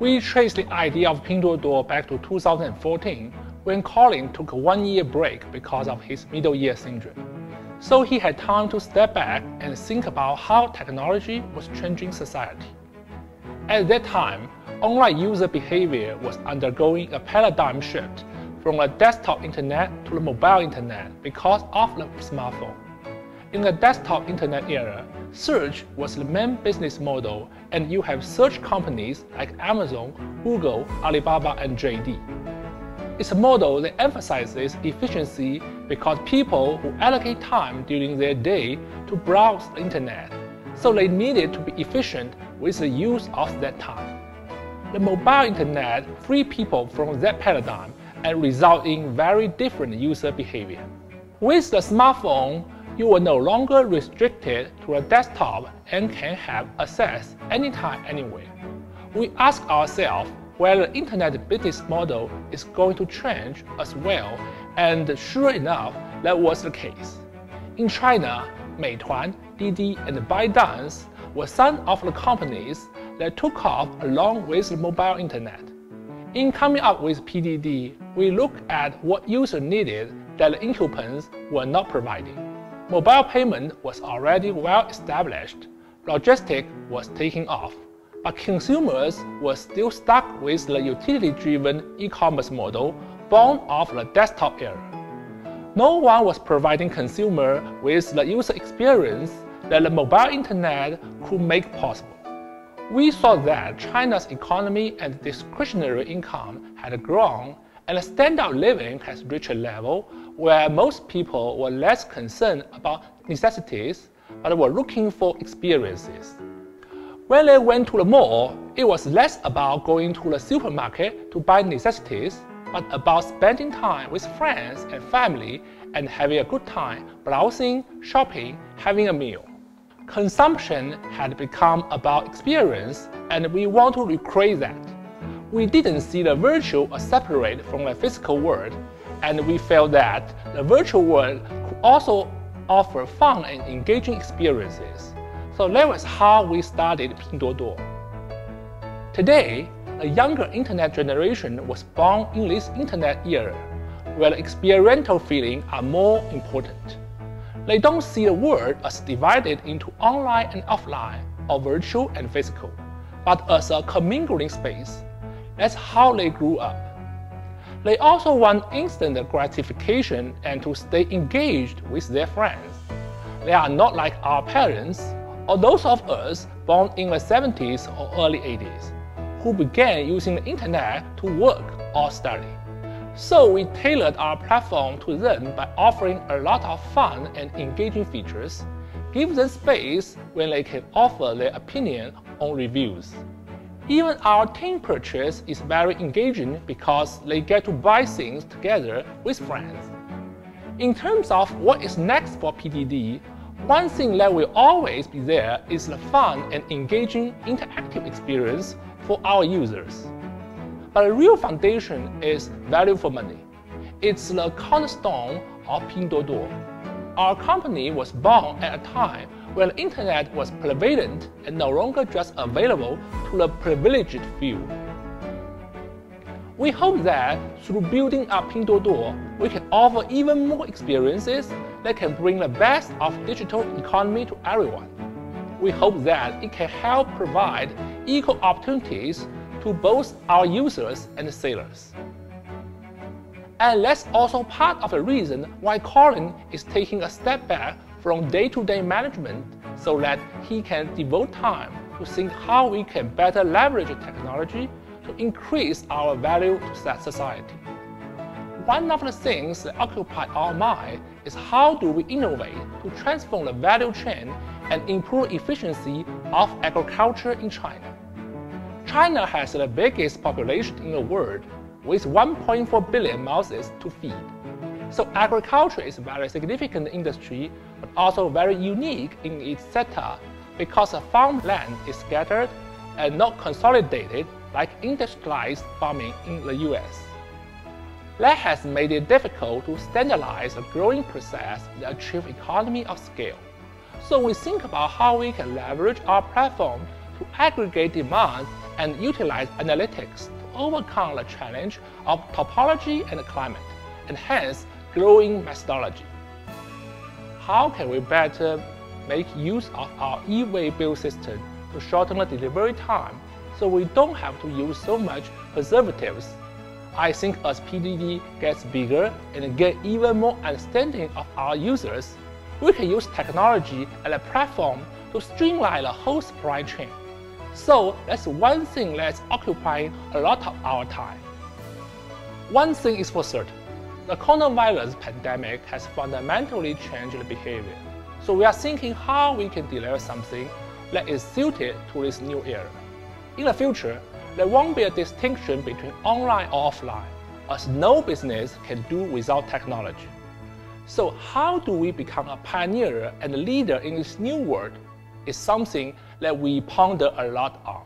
We trace the idea of Pinduoduo back to 2014 when Colin took a one-year break because of his middle ear syndrome. So he had time to step back and think about how technology was changing society. At that time, online user behavior was undergoing a paradigm shift from the desktop internet to the mobile internet because of the smartphone. In the desktop internet era, search was the main business model and you have search companies like Amazon, Google, Alibaba, and JD. It's a model that emphasizes efficiency because people who allocate time during their day to browse the internet, so they needed to be efficient with the use of that time. The mobile internet free people from that paradigm and result in very different user behavior. With the smartphone, you are no longer restricted to a desktop and can have access anytime, anywhere. We ask ourselves whether the internet business model is going to change as well, and sure enough, that was the case. In China, Meituan, Didi, and ByteDance were some of the companies that took off along with the mobile internet. In coming up with PDD, we look at what users needed that the incumbents were not providing. Mobile payment was already well established, logistics was taking off, but consumers were still stuck with the utility-driven e-commerce model born of the desktop era. No one was providing consumer with the user experience that the mobile internet could make possible. We saw that China's economy and discretionary income had grown and standard living has reached a level where most people were less concerned about necessities, but were looking for experiences. When they went to the mall, it was less about going to the supermarket to buy necessities, but about spending time with friends and family and having a good time browsing, shopping, having a meal. Consumption had become about experience, and we want to recreate that. We didn't see the virtual as separate from the physical world, and we felt that the virtual world could also offer fun and engaging experiences. So that was how we started Pinduoduo. Today, a younger internet generation was born in this internet era, where the experiential feelings are more important. They don't see the world as divided into online and offline, or virtual and physical, but as a commingling space. That's how they grew up. They also want instant gratification and to stay engaged with their friends. They are not like our parents or those of us born in the 70s or early 80s who began using the internet to work or study. So we tailored our platform to them by offering a lot of fun and engaging features, give them space when they can offer their opinion on reviews. Even our team purchase is very engaging because they get to buy things together with friends. In terms of what is next for PDD, one thing that will always be there is the fun and engaging interactive experience for our users. But the real foundation is value for money. It's the cornerstone of Pinduoduo. Our company was born at a time when the internet was prevalent and no longer just available to the privileged few. We hope that through building up Pinduoduo, we can offer even more experiences that can bring the best of digital economy to everyone. We hope that it can help provide equal opportunities to both our users and sellers. And that's also part of the reason why Colin is taking a step back from day-to-day management so that he can devote time to think how we can better leverage technology to increase our value to society. One of the things that occupy our mind is how do we innovate to transform the value chain and improve efficiency of agriculture in China. China has the biggest population in the world with 1.4 billion mouths to feed. So agriculture is a very significant industry, but also very unique in its setup because the farmland is scattered and not consolidated like industrialized farming in the US. That has made it difficult to standardize a growing process and achieve economy of scale. So we think about how we can leverage our platform to aggregate demand and utilize analytics to overcome the challenge of topology and climate, and hence growing methodology. How can we better make use of our e-waybill system to shorten the delivery time so we don't have to use so much preservatives? I think as PDD gets bigger and get even more understanding of our users, we can use technology and a platform to streamline the whole supply chain. So that's one thing that's occupying a lot of our time. One thing is for certain, the coronavirus pandemic has fundamentally changed the behavior. So we are thinking how we can deliver something that is suited to this new era. In the future, there won't be a distinction between online or offline, as no business can do without technology. So how do we become a pioneer and a leader in this new world is something that we ponder a lot on.